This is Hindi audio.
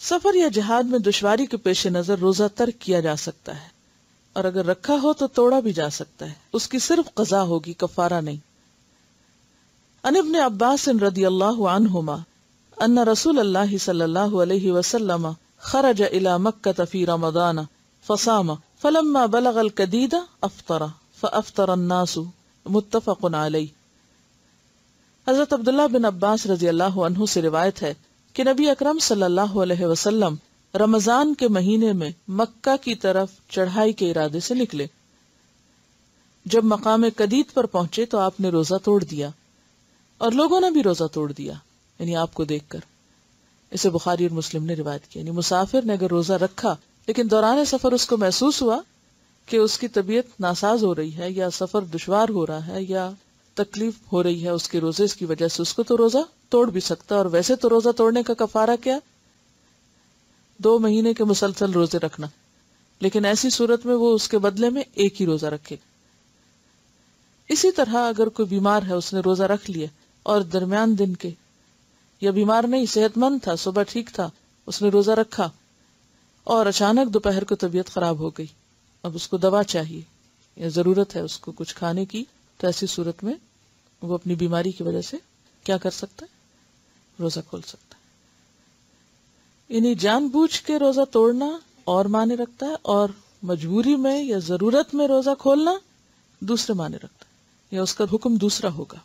सफ़र या जिहाद में दुश्वारी के पेश नज़र रोजा तर्क किया जा सकता है। और अगर रखा हो तो तोड़ा भी जा सकता है। उसकी सिर्फ़ कजा होगी, कफारा नहीं। अनिबन अब्बास रदी अल्लाह रसूल अल्लाह सल्लल्लाहु अलैहि वसल्लम खरज इला मक्का फ़ी रमदान, फसाम, फलम्मा बलग अल कदीदा अफ्तरा, फअफ्तर अन्नास मुत्तफकुन अलैहि। हज़रत अब्दुल्ला बिन अब्बास रज़ी अल्लाह से रिवायत है कि नबी अकरम सल्लल्लाहु अलैहि वसल्लम रमज़ान के महीने में मक्का की तरफ़ चढ़ाई के इरादे से निकले। जब मकाम कदीद पर पहुँचे तो आपने रोजा तोड़ दिया और लोगों ने भी रोजा तोड़ दिया, यानी आपको देखकर। इसे बुखारी और मुस्लिम ने रिवायत किया यानी मुसाफिर ने अगर रोजा रखा, लेकिन दौरान सफ़र उसको महसूस हुआ कि उसकी तबीयत नासाज हो रही है या सफ़र दुशवार हो रहा है या तकलीफ़ हो रही है उसके रोज़े की वजह से उसको तो रोजा तोड़ भी सकता है। और वैसे तो रोजा तोड़ने का कफारा क्या? दो महीने के मुसलसल रोज़े रखना। लेकिन ऐसी सूरत में वो उसके बदले में एक ही रोजा रखे। इसी तरह अगर कोई बीमार है, उसने रोजा रख लिया और दरमियान दिन के, या बीमार नहीं, सेहतमंद था, सुबह ठीक था, उसने रोजा रखा और अचानक दोपहर को तबीयत खराब हो गई। अब उसको दवा चाहिए, या ज़रूरत है उसको कुछ खाने की तो ऐसी सूरत में वो अपनी बीमारी की वजह से क्या कर सकता है? रोजा खोल सकता है। यानी जानबूझ के रोजा तोड़ना और माने रखता है और मजबूरी में या ज़रूरत में रोजा खोलना दूसरे माने रखता है। या उसका हुक्म दूसरा होगा।